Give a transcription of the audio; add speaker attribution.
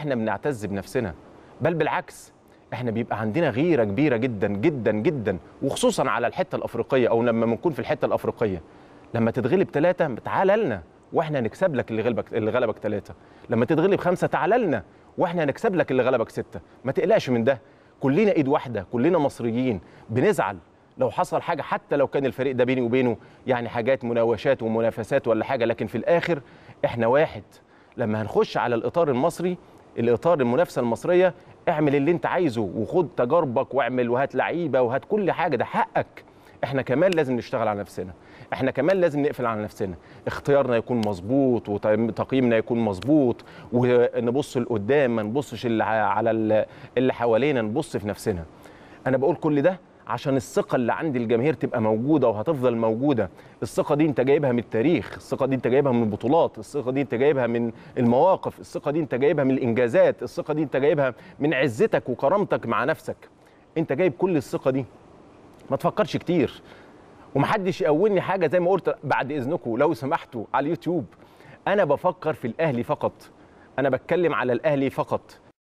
Speaker 1: إحنا بنعتز بنفسنا بل بالعكس إحنا بيبقى عندنا غيرة كبيرة جدا جدا جدا وخصوصا على الحتة الأفريقية أو لما بنكون في الحتة الأفريقية. لما تتغلب ثلاثة تعالى لنا وإحنا نكسب لك اللي غلبك اللي غلبك ثلاثة لما تتغلب خمسة تعالى لنا وإحنا هنكسب لك اللي غلبك ستة. ما تقلقش من ده. كلنا إيد واحدة كلنا مصريين. بنزعل لو حصل حاجة حتى لو كان الفريق ده بيني وبينه يعني حاجات مناوشات ومنافسات ولا حاجة لكن في الآخر إحنا واحد. لما هنخش على الإطار المصري الإطار المنافسة المصرية اعمل اللي انت عايزه وخد تجاربك واعمل وهات لعيبة وهات كل حاجة ده حقك. إحنا كمان لازم نشتغل على نفسنا. إحنا كمان لازم نقفل على نفسنا. اختيارنا يكون مظبوط وتقييمنا يكون مظبوط ونبص لقدام ما نبصش على اللي حوالينا نبص في نفسنا. أنا بقول كل ده عشان الثقة اللي عند الجماهير تبقى موجودة وهتفضل موجودة. الثقة دي انت جايبها من التاريخ الثقة دي انت جايبها من البطولات الثقة دي انت جايبها من المواقف الثقة دي انت جايبها من الإنجازات الثقة دي انت جايبها من عزتك وكرامتك مع نفسك. انت جايب كل الثقة دي. ما تفكرش كتير. ومحدش يقولني حاجة زي ما قلت بعد إذنكم لو سمحتوا على اليوتيوب. أنا بفكر في الأهلي فقط. أنا بتكلم على الأهلي فقط.